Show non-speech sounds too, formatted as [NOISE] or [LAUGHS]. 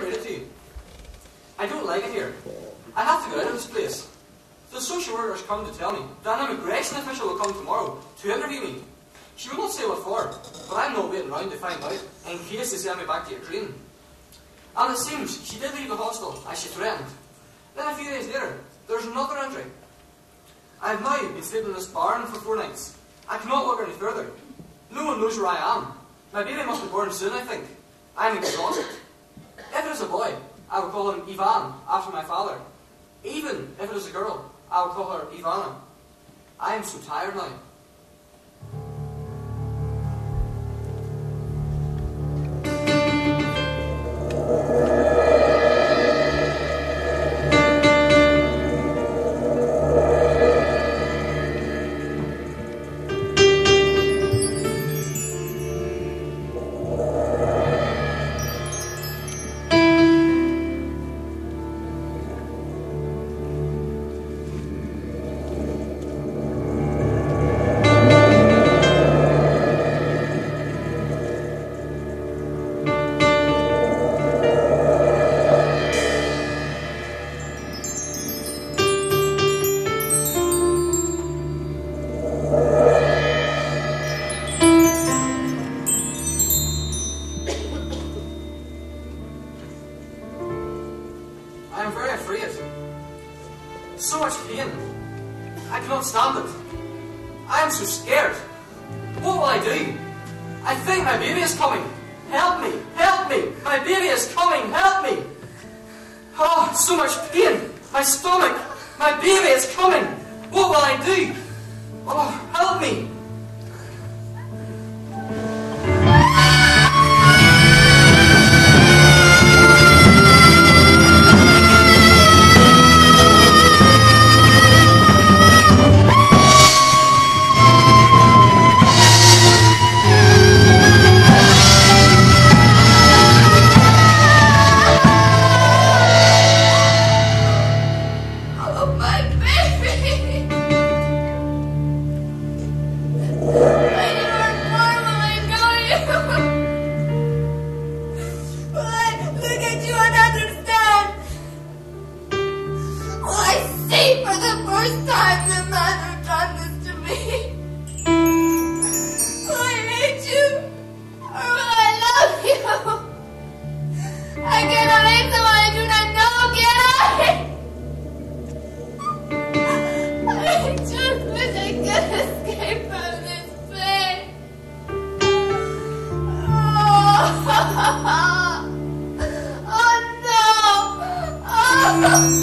Let me. I don't like it here. I have to get out of this place. The social worker's come to tell me that an immigration official will come tomorrow to interview me. She will not say what for, but I'm not waiting around to find out in case they send me back to Ukraine. And it seems she did leave the hostel as she threatened. Then a few days later, there's another entry. I have now been sleeping in this barn for four nights. I cannot walk any further. No one knows where I am. My baby must be born soon, I think. I am exhausted. If it is a boy, I will call him Ivan, after my father. Even if it is a girl, I will call her Ivana. I am so tired now. So much pain. I cannot stand it. I am so scared. What will I do? I think my baby is coming. Help me! Help me! My baby is coming! Help me! Oh, so much pain! My stomach! My baby is coming! What will I do? Oh, help me! first time the man who done this to me. I hate you? Or will I love you? I cannot hate someone I do not know, can I? I just wish I could escape from this pain. Oh, [LAUGHS] oh no! Oh.